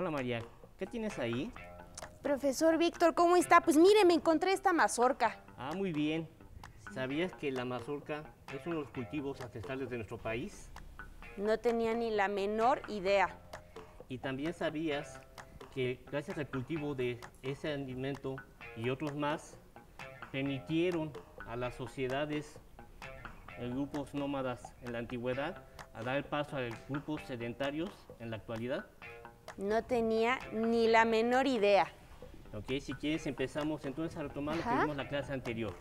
Hola María, ¿qué tienes ahí? Profesor Víctor, ¿cómo está? Pues mire, me encontré esta mazorca. Ah, muy bien. ¿Sabías que la mazorca es uno de los cultivos ancestrales de nuestro país? No tenía ni la menor idea. Y también sabías que gracias al cultivo de ese alimento y otros más, permitieron a las sociedades, eh, grupos nómadas en la antigüedad, a dar paso a grupos sedentarios en la actualidad. No tenía ni la menor idea. Ok, si quieres empezamos entonces a retomar lo que vimos la clase anterior.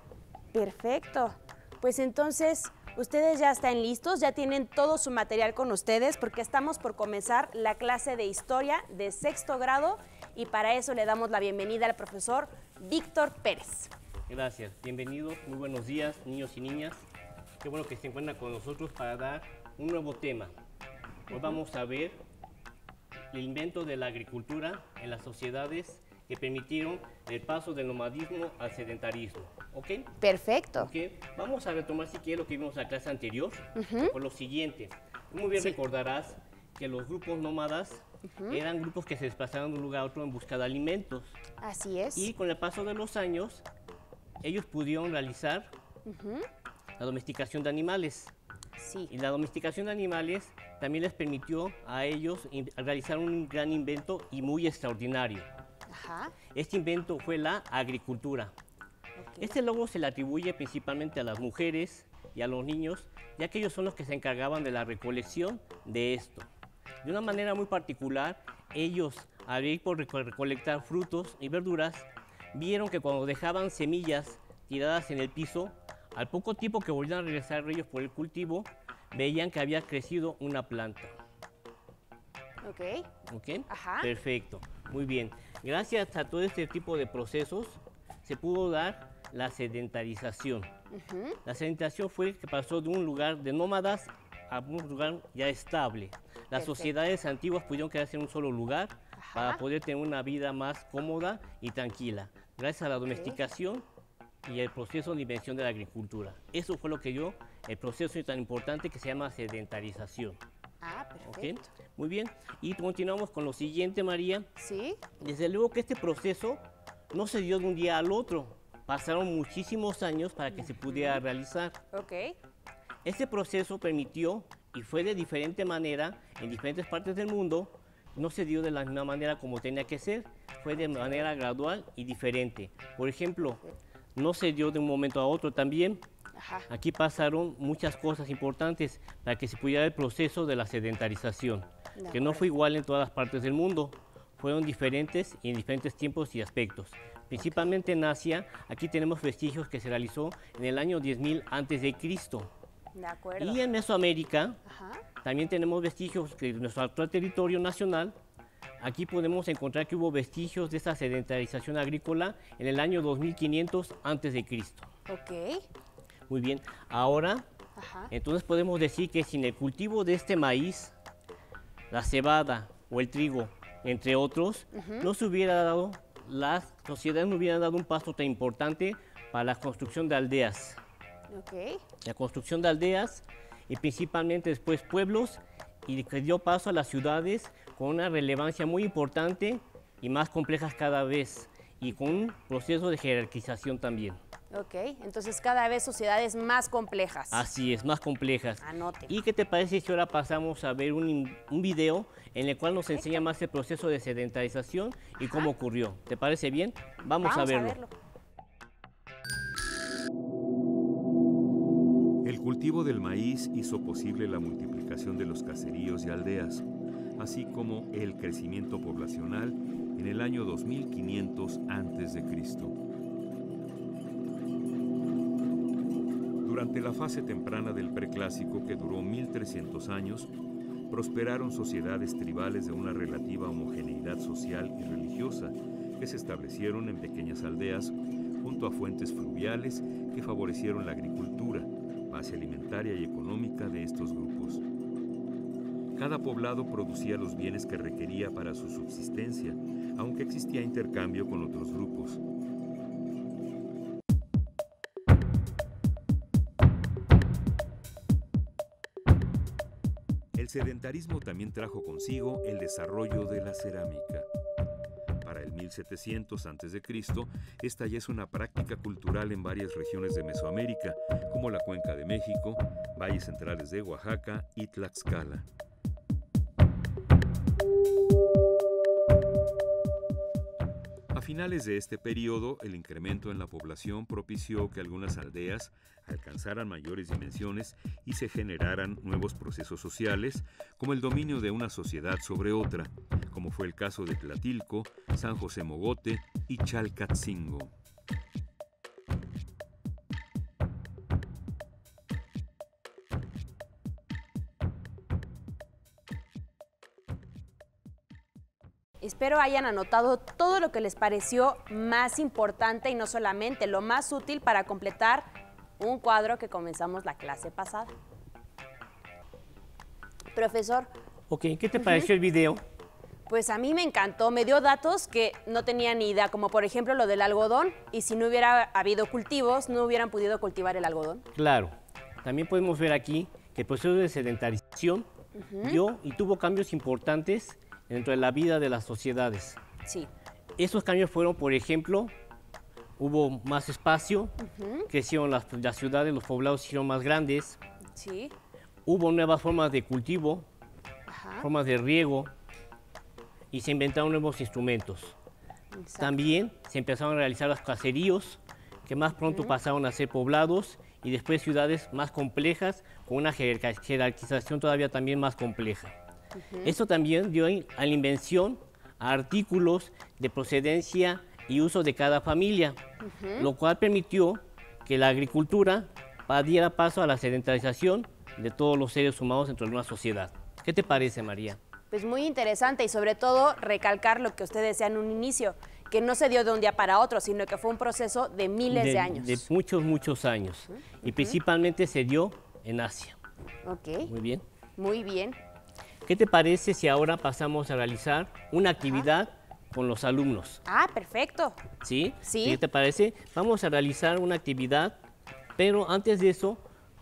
Perfecto. Pues entonces, ustedes ya están listos, ya tienen todo su material con ustedes porque estamos por comenzar la clase de historia de sexto grado y para eso le damos la bienvenida al profesor Víctor Pérez. Gracias, bienvenidos, muy buenos días niños y niñas. Qué bueno que se encuentran con nosotros para dar un nuevo tema. Hoy vamos a ver el invento de la agricultura en las sociedades que permitieron el paso del nomadismo al sedentarismo. ¿Ok? Perfecto. Ok, vamos a retomar si quieres lo que vimos en la clase anterior, que fue lo siguiente. Muy bien Sí. recordarás que los grupos nómadas eran grupos que se desplazaban de un lugar a otro en busca de alimentos. Así es. Y con el paso de los años, ellos pudieron realizar la domesticación de animales. Sí. Y la domesticación de animales también les permitió a ellos realizar un gran invento y muy extraordinario. Ajá. Este invento fue la agricultura. Este logro se le atribuye principalmente a las mujeres y a los niños, ya que ellos son los que se encargaban de la recolección de esto. De una manera muy particular, ellos, al ir por reco- recolectar frutos y verduras, vieron que cuando dejaban semillas tiradas en el piso, al poco tiempo que volvían a regresar ellos por el cultivo, veían que había crecido una planta. Ok. ¿Ok? Ajá. Perfecto. Muy bien. Gracias a todo este tipo de procesos se pudo dar la sedentarización. La sedentarización fue que pasó de un lugar de nómadas a un lugar ya estable. Las Perfecto. sociedades antiguas pudieron quedarse en un solo lugar Ajá. para poder tener una vida más cómoda y tranquila, gracias a la domesticación y el proceso de invención de la agricultura. Eso fue lo que dio el proceso tan importante que se llama sedentarización. Ah, perfecto. Muy bien. Y continuamos con lo siguiente, María. Sí. Desde luego que este proceso no se dio de un día al otro. Pasaron muchísimos años para que se pudiera realizar. Ok. Este proceso permitió y fue de diferente manera en diferentes partes del mundo. No se dio de la misma manera como tenía que ser. Fue de manera gradual y diferente. Por ejemplo, no se dio de un momento a otro también. Ajá. Aquí pasaron muchas cosas importantes para que se pudiera el proceso de la sedentarización, De que no fue igual en todas partes del mundo, fueron diferentes y en diferentes tiempos y aspectos. Principalmente en Asia, aquí tenemos vestigios que se realizó en el año 10.000 antes de Cristo. Y en Mesoamérica Ajá. también tenemos vestigios que de nuestro actual territorio nacional. Aquí podemos encontrar que hubo vestigios de esta sedentarización agrícola en el año 2500 antes de Cristo. Ok. Muy bien, ahora Ajá. entonces podemos decir que sin el cultivo de este maíz, la cebada o el trigo, entre otros, no se hubiera dado, las sociedades no hubieran dado un paso tan importante para la construcción de aldeas. Ok. La construcción de aldeas y principalmente después pueblos y que dio paso a las ciudades con una relevancia muy importante y más complejas cada vez y con un proceso de jerarquización también. Ok. Entonces cada vez sociedades más complejas. Así es, más complejas. Anote. ¿Y qué te parece si ahora pasamos a ver un, un video en el cual nos enseña más el proceso de sedentarización y cómo ocurrió? ¿Te parece bien? Vamos, a verlo. El cultivo del maíz hizo posible la multiplicación de los caseríos y aldeas, así como el crecimiento poblacional en el año 2500 a.C. Durante la fase temprana del preclásico, que duró 1300 años, prosperaron sociedades tribales de una relativa homogeneidad social y religiosa que se establecieron en pequeñas aldeas junto a fuentes fluviales que favorecieron la agricultura, base alimentaria y económica de estos grupos. Cada poblado producía los bienes que requería para su subsistencia, aunque existía intercambio con otros grupos. El sedentarismo también trajo consigo el desarrollo de la cerámica. Para el 1700 a.C., esta ya es una práctica cultural en varias regiones de Mesoamérica, como la Cuenca de México, valles centrales de Oaxaca y Tlaxcala. Finales de este periodo, el incremento en la población propició que algunas aldeas alcanzaran mayores dimensiones y se generaran nuevos procesos sociales, como el dominio de una sociedad sobre otra, como fue el caso de Tlatilco, San José Mogote y Chalcatzingo. Espero hayan anotado todo lo que les pareció más importante y no solamente lo más útil para completar un cuadro que comenzamos la clase pasada. Profesor. Ok, ¿qué te pareció el video? Pues a mí me encantó, me dio datos que no tenía ni idea, como por ejemplo lo del algodón, y si no hubiera habido cultivos, no hubieran podido cultivar el algodón. Claro, también podemos ver aquí que el proceso de sedentarización dio y tuvo cambios importantes dentro de la vida de las sociedades. Sí. Esos cambios fueron, por ejemplo, hubo más espacio, crecieron las, ciudades, los poblados se hicieron más grandes. Sí. Hubo nuevas formas de cultivo, formas de riego y se inventaron nuevos instrumentos. También se empezaron a realizar los caseríos, que más pronto pasaron a ser poblados y después ciudades más complejas, con una jerarquización todavía también más compleja. Esto también dio a la invención a artículos de procedencia y uso de cada familia, lo cual permitió que la agricultura diera paso a la sedentarización de todos los seres humanos dentro de una sociedad. ¿Qué te parece, María? Pues muy interesante y sobre todo recalcar lo que usted decía en un inicio, que no se dio de un día para otro, sino que fue un proceso de miles de, años. De muchos, muchos años. Y principalmente se dio en Asia. Ok. Muy bien. Muy bien. ¿Qué te parece si ahora pasamos a realizar una actividad con los alumnos? Ah, perfecto. ¿Sí? Sí. ¿Qué te parece? Vamos a realizar una actividad, pero antes de eso,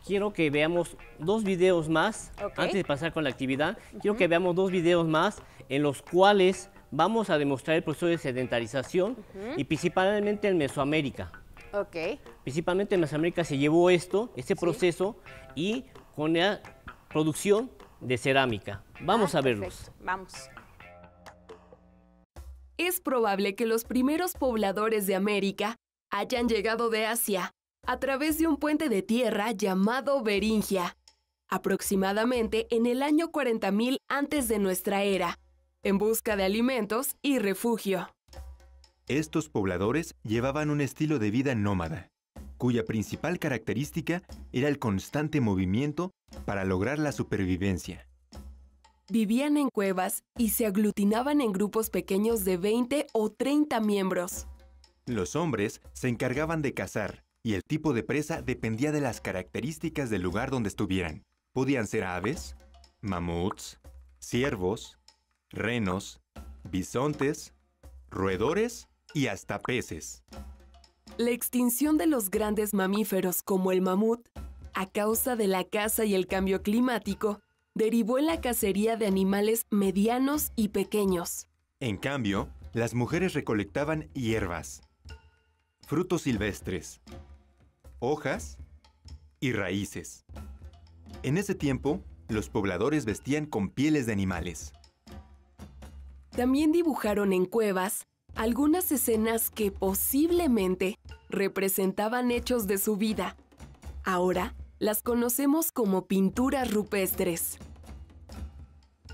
quiero que veamos dos videos más. Antes de pasar con la actividad, quiero que veamos dos videos más en los cuales vamos a demostrar el proceso de sedentarización y principalmente en Mesoamérica. Ok. Principalmente en Mesoamérica se llevó esto, este proceso, y con la producción de cerámica. Vamos ah, a verlos. Vamos. Es probable que los primeros pobladores de América hayan llegado de Asia a través de un puente de tierra llamado Beringia, aproximadamente en el año 40.000 antes de nuestra era, en busca de alimentos y refugio. Estos pobladores llevaban un estilo de vida nómada, cuya principal característica era el constante movimiento para lograr la supervivencia. Vivían en cuevas y se aglutinaban en grupos pequeños de 20 o 30 miembros. Los hombres se encargaban de cazar y el tipo de presa dependía de las características del lugar donde estuvieran. Podían ser aves, mamuts, ciervos, renos, bisontes, roedores y hasta peces. La extinción de los grandes mamíferos como el mamut, a causa de la caza y el cambio climático, derivó en la cacería de animales medianos y pequeños. En cambio, las mujeres recolectaban hierbas, frutos silvestres, hojas y raíces. En ese tiempo, los pobladores vestían con pieles de animales. También dibujaron en cuevas algunas escenas que posiblemente representaban hechos de su vida. Ahora las conocemos como pinturas rupestres.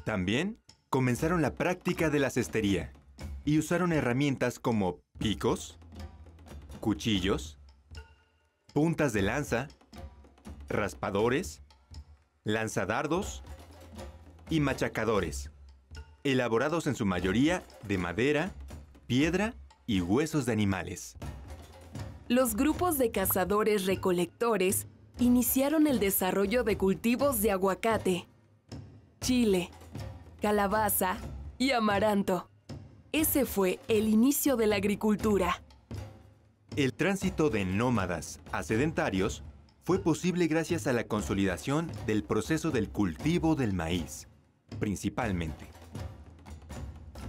También comenzaron la práctica de la cestería y usaron herramientas como picos, cuchillos, puntas de lanza, raspadores, lanzadardos y machacadores, elaborados en su mayoría de madera, piedra y huesos de animales. Los grupos de cazadores recolectores iniciaron el desarrollo de cultivos de aguacate, chile, calabaza y amaranto. Ese fue el inicio de la agricultura. El tránsito de nómadas a sedentarios fue posible gracias a la consolidación del proceso del cultivo del maíz, principalmente.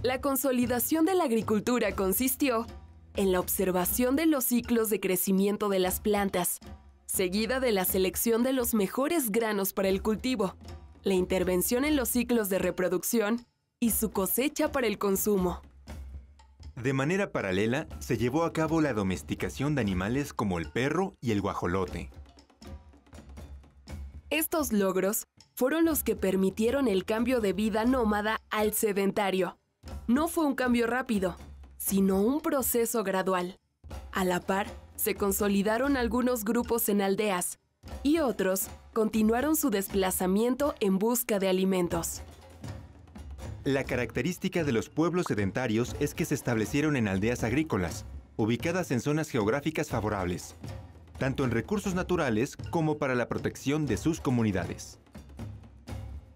La consolidación de la agricultura consistió en la observación de los ciclos de crecimiento de las plantas, seguida de la selección de los mejores granos para el cultivo, la intervención en los ciclos de reproducción y su cosecha para el consumo. De manera paralela, se llevó a cabo la domesticación de animales como el perro y el guajolote. Estos logros fueron los que permitieron el cambio de vida nómada al sedentario. No fue un cambio rápido, sino un proceso gradual. A la par, se consolidaron algunos grupos en aldeas y otros continuaron su desplazamiento en busca de alimentos. La característica de los pueblos sedentarios es que se establecieron en aldeas agrícolas, ubicadas en zonas geográficas favorables, tanto en recursos naturales como para la protección de sus comunidades.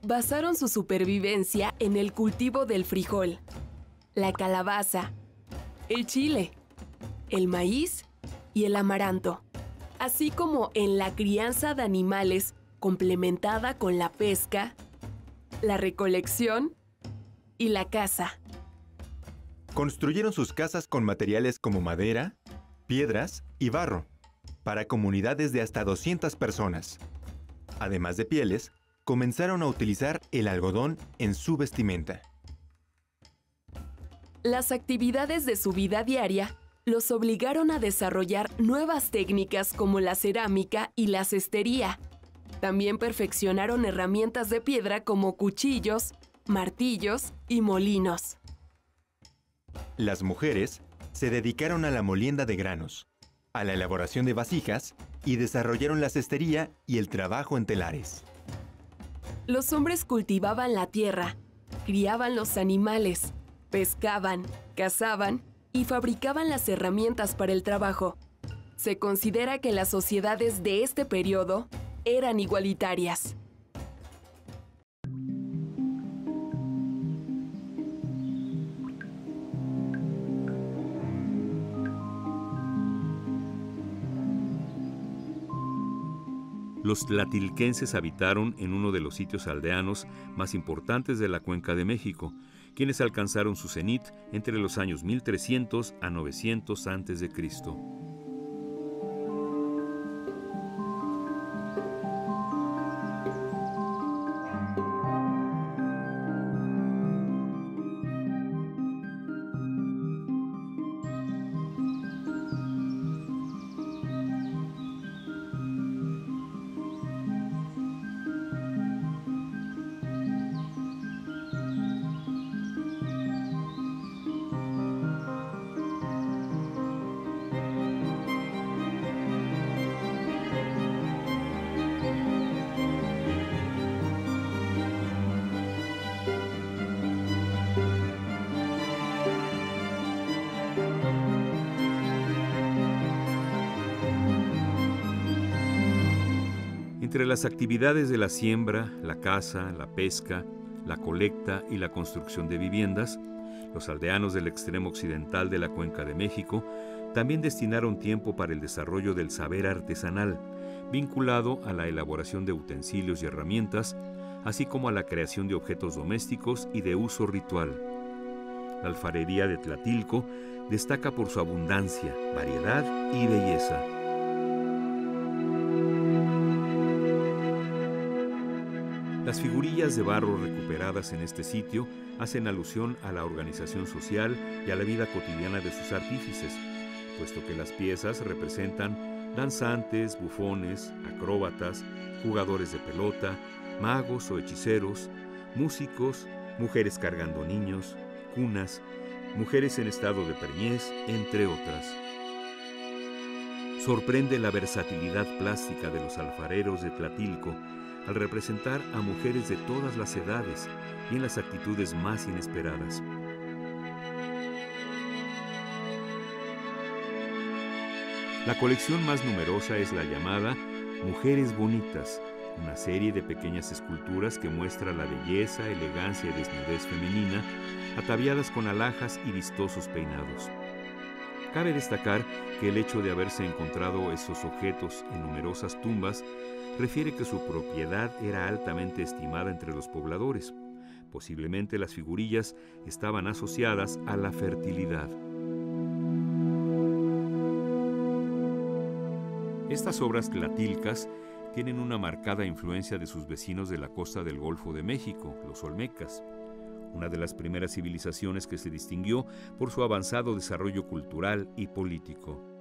Basaron su supervivencia en el cultivo del frijol, la calabaza, el chile, el maíz y el amaranto, así como en la crianza de animales complementada con la pesca, la recolección y la caza. Construyeron sus casas con materiales como madera, piedras y barro para comunidades de hasta 200 personas. Además de pieles, comenzaron a utilizar el algodón en su vestimenta. Las actividades de su vida diaria los obligaron a desarrollar nuevas técnicas como la cerámica y la cestería. También perfeccionaron herramientas de piedra como cuchillos, martillos y molinos. Las mujeres se dedicaron a la molienda de granos, a la elaboración de vasijas y desarrollaron la cestería y el trabajo en telares. Los hombres cultivaban la tierra, criaban los animales, pescaban, cazaban y fabricaban las herramientas para el trabajo. Se considera que las sociedades de este periodo eran igualitarias. Los tlatilquenses habitaron en uno de los sitios aldeanos más importantes de la Cuenca de México, quienes alcanzaron su cenit entre los años 1300 a 900 a.C. Entre las actividades de la siembra, la caza, la pesca, la colecta y la construcción de viviendas, los aldeanos del extremo occidental de la Cuenca de México también destinaron tiempo para el desarrollo del saber artesanal, vinculado a la elaboración de utensilios y herramientas, así como a la creación de objetos domésticos y de uso ritual. La alfarería de Tlatilco destaca por su abundancia, variedad y belleza. Las figurillas de barro recuperadas en este sitio hacen alusión a la organización social y a la vida cotidiana de sus artífices, puesto que las piezas representan danzantes, bufones, acróbatas, jugadores de pelota, magos o hechiceros, músicos, mujeres cargando niños, cunas, mujeres en estado de preñez, entre otras. Sorprende la versatilidad plástica de los alfareros de Tlatilco al representar a mujeres de todas las edades y en las actitudes más inesperadas. La colección más numerosa es la llamada Mujeres Bonitas, una serie de pequeñas esculturas que muestra la belleza, elegancia y desnudez femenina, ataviadas con alhajas y vistosos peinados. Cabe destacar que el hecho de haberse encontrado esos objetos en numerosas tumbas refiere que su propiedad era altamente estimada entre los pobladores. Posiblemente las figurillas estaban asociadas a la fertilidad. Estas obras tlatilcas tienen una marcada influencia de sus vecinos de la costa del Golfo de México, los Olmecas, una de las primeras civilizaciones que se distinguió por su avanzado desarrollo cultural y político.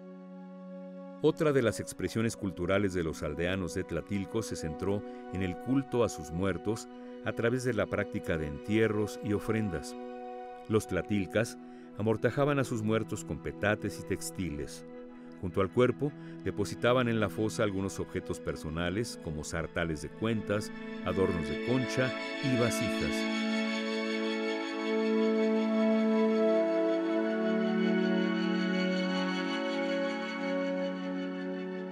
Otra de las expresiones culturales de los aldeanos de Tlatilco se centró en el culto a sus muertos a través de la práctica de entierros y ofrendas. Los tlatilcas amortajaban a sus muertos con petates y textiles. Junto al cuerpo, depositaban en la fosa algunos objetos personales como sartales de cuentas, adornos de concha y vasijas.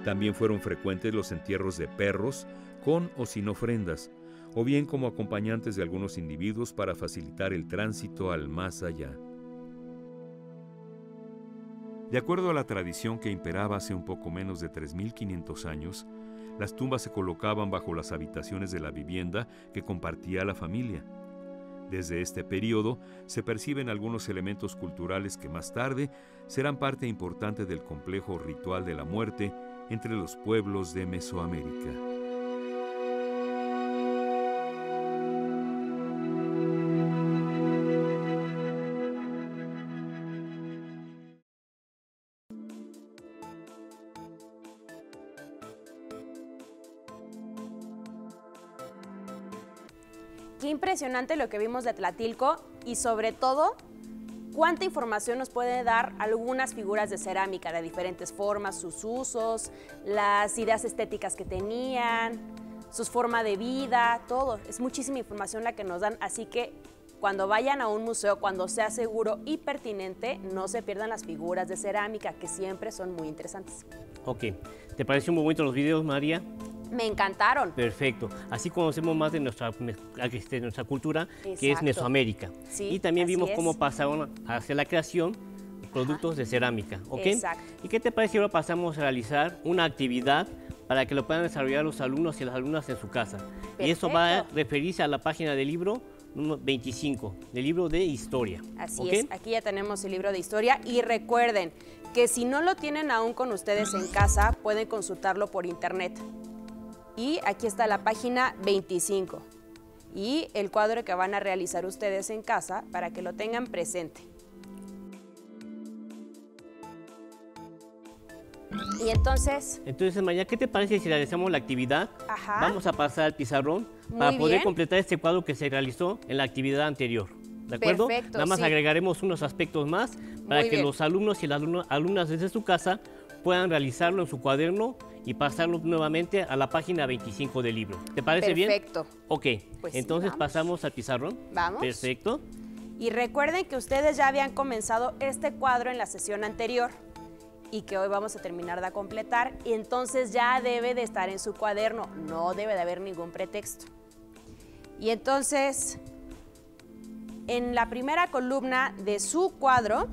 También fueron frecuentes los entierros de perros, con o sin ofrendas, o bien como acompañantes de algunos individuos para facilitar el tránsito al más allá. De acuerdo a la tradición que imperaba hace un poco menos de 3.500 años, las tumbas se colocaban bajo las habitaciones de la vivienda que compartía la familia. Desde este periodo se perciben algunos elementos culturales que más tarde serán parte importante del complejo ritual de la muerte entre los pueblos de Mesoamérica. Qué impresionante lo que vimos de Tlatilco y sobre todo cuánta información nos puede dar algunas figuras de cerámica de diferentes formas, sus usos, las ideas estéticas que tenían, su forma de vida, todo. Es muchísima información la que nos dan, así que cuando vayan a un museo, cuando sea seguro y pertinente, no se pierdan las figuras de cerámica, que siempre son muy interesantes. Ok, ¿te pareció muy bonito los videos, María? Me encantaron. Perfecto. Así conocemos más de nuestra, este, nuestra cultura, que es Mesoamérica. y también vimos cómo pasaron hacia la creación productos de cerámica. ¿ok? Exacto. ¿Y qué te parece si ahora pasamos a realizar una actividad para que lo puedan desarrollar los alumnos y las alumnas en su casa? Y eso va a referirse a la página del libro 25, del libro de historia. Así es, aquí ya tenemos el libro de historia y recuerden que si no lo tienen aún con ustedes en casa, pueden consultarlo por internet y aquí está la página 25 y el cuadro que van a realizar ustedes en casa para que lo tengan presente. Y entonces... Entonces, María, ¿qué te parece si realizamos la actividad? Vamos a pasar al pizarrón para poder completar este cuadro que se realizó en la actividad anterior. ¿De acuerdo? Perfecto, Nada más agregaremos unos aspectos más para que los alumnos y las alumnas desde su casa puedan realizarlo en su cuaderno y pasarlo nuevamente a la página 25 del libro. ¿Te parece bien? Perfecto. Ok, pues entonces pasamos al pizarrón. Vamos. Perfecto. Y recuerden que ustedes ya habían comenzado este cuadro en la sesión anterior y que hoy vamos a terminar de completar y entonces ya debe de estar en su cuaderno, no debe de haber ningún pretexto. Y entonces, en la primera columna de su cuadro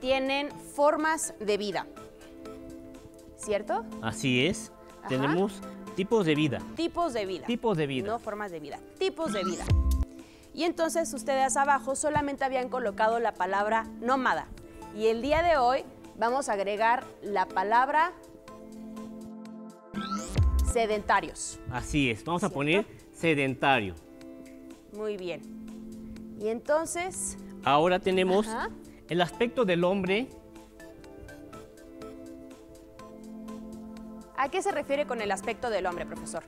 tienen formas de vida. ¿Cierto? Así es. Tenemos tipos de vida. Tipos de vida. Tipos de vida. No formas de vida, tipos de vida. Y entonces ustedes abajo solamente habían colocado la palabra nómada. Y el día de hoy vamos a agregar la palabra sedentarios. Así es, vamos a poner sedentario. Muy bien. Y entonces... Ahora tenemos el aspecto del hombre ¿A qué se refiere con el aspecto del hombre, profesor?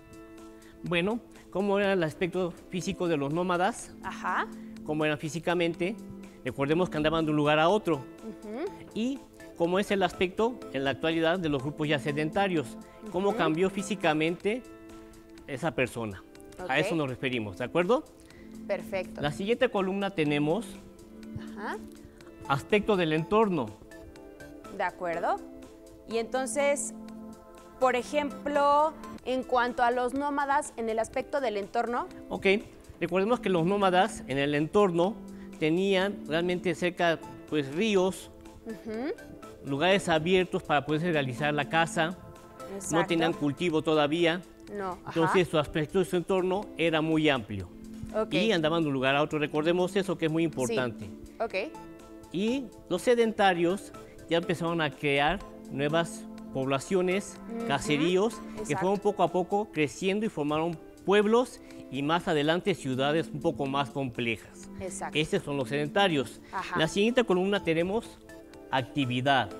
Bueno, cómo era el aspecto físico de los nómadas, Ajá. cómo eran físicamente, recordemos que andaban de un lugar a otro, y cómo es el aspecto en la actualidad de los grupos ya sedentarios, cómo cambió físicamente esa persona. A eso nos referimos, ¿de acuerdo? Perfecto. La siguiente columna tenemos aspecto del entorno. De acuerdo. Y entonces, por ejemplo, en cuanto a los nómadas en el aspecto del entorno. Ok, recordemos que los nómadas en el entorno tenían realmente cerca pues ríos, lugares abiertos para poder realizar la casa, no Exacto. tenían cultivo todavía, No, ajá. entonces su aspecto de su entorno era muy amplio. Ok. Y andaban de un lugar a otro, recordemos eso que es muy importante. Ok. Y los sedentarios ya empezaron a crear nuevas poblaciones, caseríos, que fueron poco a poco creciendo y formaron pueblos y más adelante ciudades un poco más complejas. Exacto. Estos son los sedentarios. Ajá. La siguiente columna tenemos actividad.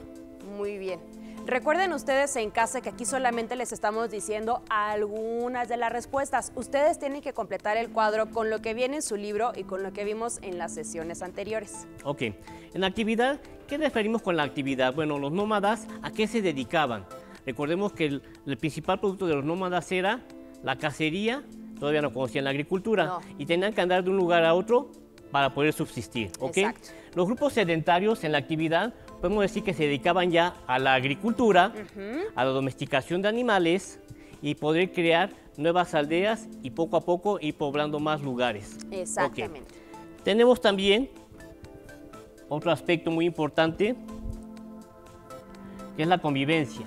Muy bien. Recuerden ustedes en casa que aquí solamente les estamos diciendo algunas de las respuestas. Ustedes tienen que completar el cuadro con lo que viene en su libro y con lo que vimos en las sesiones anteriores. Ok, en actividad, ¿qué referimos con la actividad? Bueno, los nómadas, ¿a qué se dedicaban? Recordemos que el, el principal producto de los nómadas era la cacería, todavía no conocían la agricultura, No. y tenían que andar de un lugar a otro para poder subsistir, ¿ok? Exacto. Los grupos sedentarios en la actividad, podemos decir que se dedicaban ya a la agricultura, a la domesticación de animales y poder crear nuevas aldeas y poco a poco ir poblando más lugares. Exactamente. Tenemos también otro aspecto muy importante, que es la convivencia.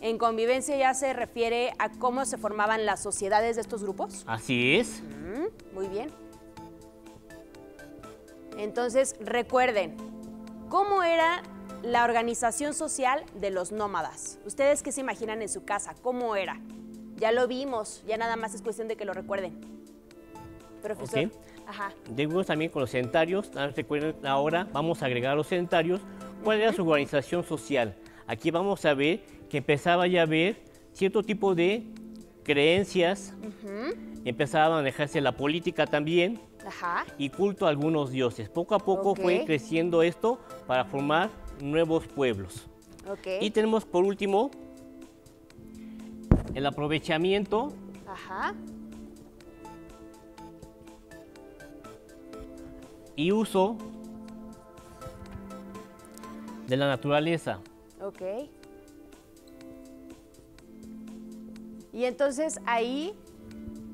En convivencia ya se refiere a cómo se formaban las sociedades de estos grupos. Así es. Mm, Muy bien. Entonces, recuerden, ¿cómo era la organización social de los nómadas? ¿Ustedes qué se imaginan en su casa? ¿Cómo era? Ya lo vimos, ya nada más es cuestión de que lo recuerden. Profesor. Ajá. Debemos también con los sedentarios, ah, recuerden ahora vamos a agregar a los sedentarios cuál era su organización social. Aquí vamos a ver que empezaba ya a haber cierto tipo de creencias, empezaba a manejarse la política también Ajá. y culto a algunos dioses. Poco a poco fue creciendo esto para formar nuevos pueblos. Y tenemos por último el aprovechamiento Ajá. Y uso de la naturaleza. Ok. Y entonces ahí,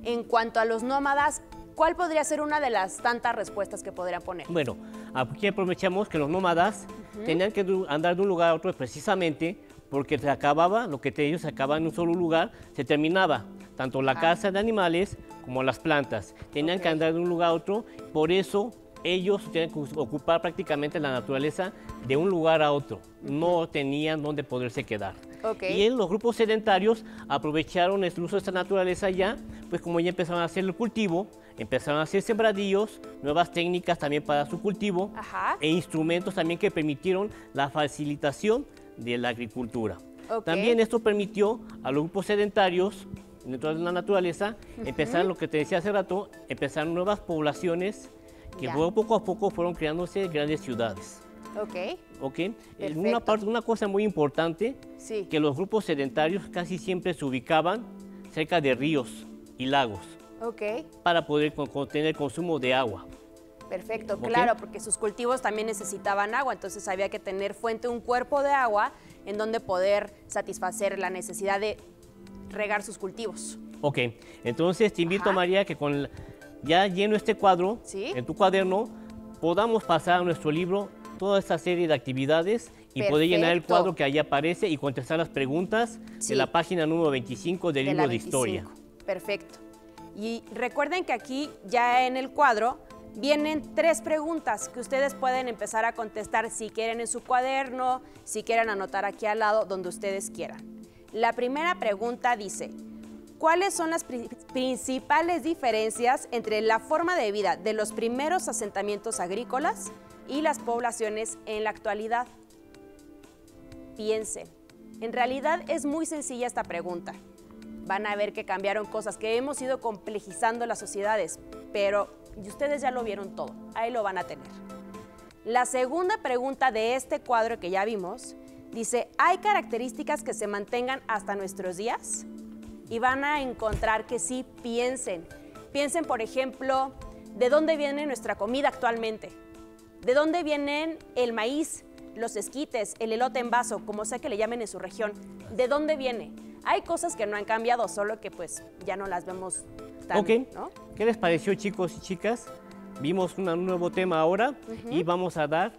en cuanto a los nómadas, ¿cuál podría ser una de las tantas respuestas que podrían poner? Bueno, aquí aprovechamos que los nómadas tenían que andar de un lugar a otro precisamente porque se acababa, lo que ellos sacaban en un solo lugar, se terminaba. Tanto la Ajá. caza de animales como las plantas. Tenían que andar de un lugar a otro, por eso ellos tenían que ocupar prácticamente la naturaleza de un lugar a otro. No tenían dónde poderse quedar. Ok. Y en los grupos sedentarios aprovecharon el uso de esta naturaleza ya, pues como ya empezaron a hacer el cultivo, empezaron a hacer sembradillos, nuevas técnicas también para su cultivo Ajá. e instrumentos también que permitieron la facilitación de la agricultura. También esto permitió a los grupos sedentarios dentro de la naturaleza empezar lo que te decía hace rato, empezar nuevas poblaciones que Ya. poco a poco fueron creándose grandes ciudades. Ok. ¿ok? Eh, Una, Perfecto. parte, una cosa muy importante Sí. que los grupos sedentarios casi siempre se ubicaban cerca de ríos y lagos Ok. para poder con- contener consumo de agua. Perfecto, claro, porque sus cultivos también necesitaban agua, entonces había que tener fuente, un cuerpo de agua en donde poder satisfacer la necesidad de regar sus cultivos. Ok, entonces te invito Ajá. María que con ya lleno este cuadro Sí. en tu cuaderno podamos pasar a nuestro libro toda esta serie de actividades y poder llenar el cuadro que ahí aparece y contestar las preguntas Sí. de la página número 25 del de libro de historia. 25. Perfecto. Y recuerden que aquí ya en el cuadro vienen tres preguntas que ustedes pueden empezar a contestar si quieren en su cuaderno, si quieren anotar aquí al lado, donde ustedes quieran. La primera pregunta dice, ¿cuáles son las pri- principales diferencias entre la forma de vida de los primeros asentamientos agrícolas y las poblaciones en la actualidad? Piensen. En realidad es muy sencilla esta pregunta. Van a ver que cambiaron cosas, que hemos ido complejizando las sociedades, pero ustedes ya lo vieron todo. Ahí lo van a tener. La segunda pregunta de este cuadro que ya vimos dice, ¿hay características que se mantengan hasta nuestros días? Y van a encontrar que sí piensen. Piensen, por ejemplo, ¿de dónde viene nuestra comida actualmente? ¿De dónde vienen el maíz, los esquites, el elote en vaso, como sea que le llamen en su región? ¿De dónde viene? Hay cosas que no han cambiado, solo que pues ya no las vemos tan. ¿qué les pareció chicos y chicas? vimos un nuevo tema ahora y vamos a dar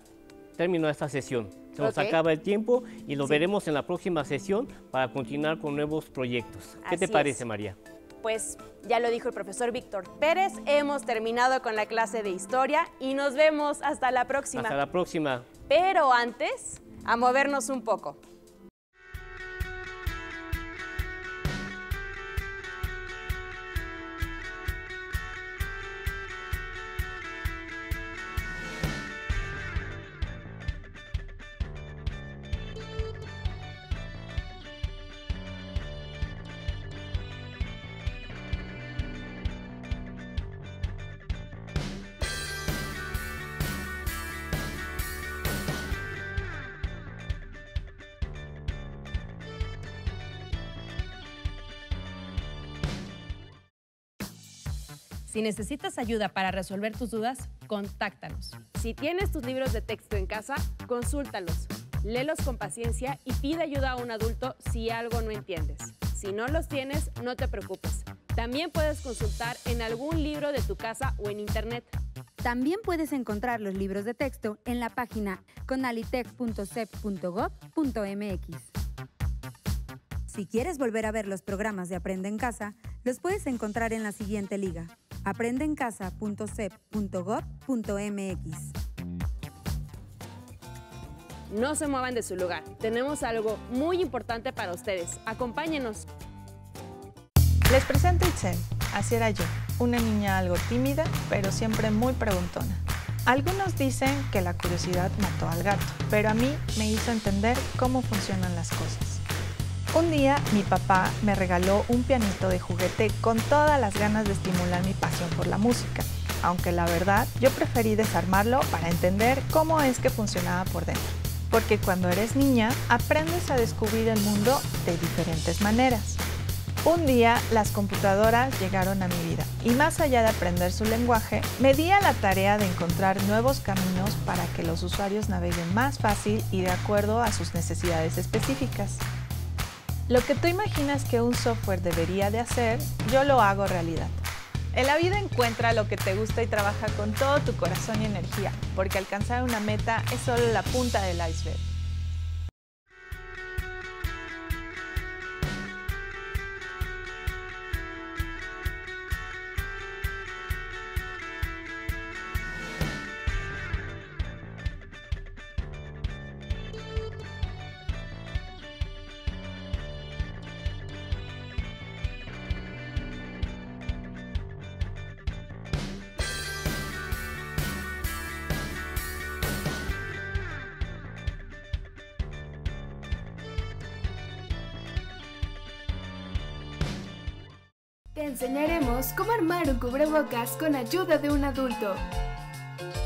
término a esta sesión. Se nos acaba el tiempo y lo Sí. veremos en la próxima sesión para continuar con nuevos proyectos. ¿Qué te parece, es. María? Pues ya lo dijo el profesor Víctor Pérez, hemos terminado con la clase de historia y nos vemos hasta la próxima. Hasta la próxima. Pero antes, a movernos un poco. Si necesitas ayuda para resolver tus dudas, contáctanos. Si tienes tus libros de texto en casa, consúltalos, léelos con paciencia y pide ayuda a un adulto si algo no entiendes. Si no los tienes, no te preocupes. También puedes consultar en algún libro de tu casa o en internet. También puedes encontrar los libros de texto en la página conalitech.sep.gov.mx. Si quieres volver a ver los programas de Aprende en Casa, los puedes encontrar en la siguiente liga: aprendeencasa.sep.gov.mx. No se muevan de su lugar. Tenemos algo muy importante para ustedes. Acompáñenos. Les presento Itzel, así era yo, una niña algo tímida, pero siempre muy preguntona. Algunos dicen que la curiosidad mató al gato, pero a mí me hizo entender cómo funcionan las cosas. Un día mi papá me regaló un pianito de juguete con todas las ganas de estimular mi pasión por la música, aunque la verdad yo preferí desarmarlo para entender cómo es que funcionaba por dentro. Porque cuando eres niña aprendes a descubrir el mundo de diferentes maneras. Un día las computadoras llegaron a mi vida y más allá de aprender su lenguaje, me di a la tarea de encontrar nuevos caminos para que los usuarios naveguen más fácil y de acuerdo a sus necesidades específicas. Lo que tú imaginas que un software debería de hacer, yo lo hago realidad. En la vida encuentra lo que te gusta y trabaja con todo tu corazón y energía, porque alcanzar una meta es solo la punta del iceberg. Te enseñaremos cómo armar un cubrebocas con ayuda de un adulto.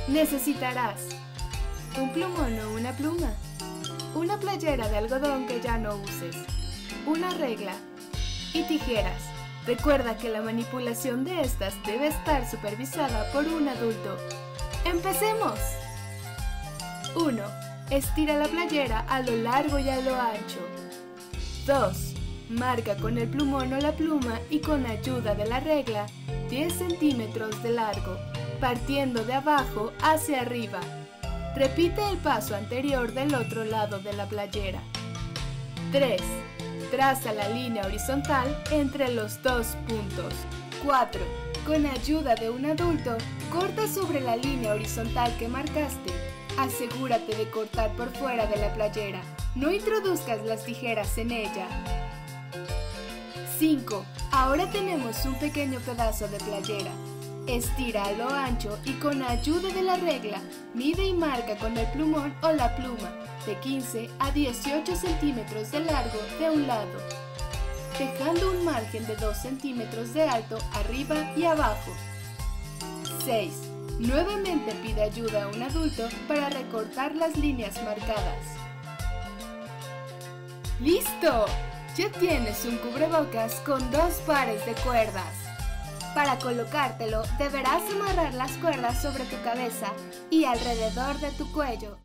Necesitarás un plumón o una pluma, una playera de algodón que ya no uses, una regla y tijeras. Recuerda que la manipulación de estas debe estar supervisada por un adulto. ¡Empecemos! 1. Estira la playera a lo largo y a lo ancho. 2. Marca con el plumón o la pluma y con ayuda de la regla 10 centímetros de largo, partiendo de abajo hacia arriba. Repite el paso anterior del otro lado de la playera. 3. Traza la línea horizontal entre los dos puntos. 4. Con ayuda de un adulto, corta sobre la línea horizontal que marcaste. Asegúrate de cortar por fuera de la playera. No introduzcas las tijeras en ella. 5. Ahora tenemos un pequeño pedazo de playera. Estira a lo ancho y con ayuda de la regla, mide y marca con el plumón o la pluma de 15 a 18 centímetros de largo de un lado, dejando un margen de 2 centímetros de alto arriba y abajo. 6. Nuevamente pide ayuda a un adulto para recortar las líneas marcadas. ¡Listo! Ya tienes un cubrebocas con dos pares de cuerdas. Para colocártelo, deberás amarrar las cuerdas sobre tu cabeza y alrededor de tu cuello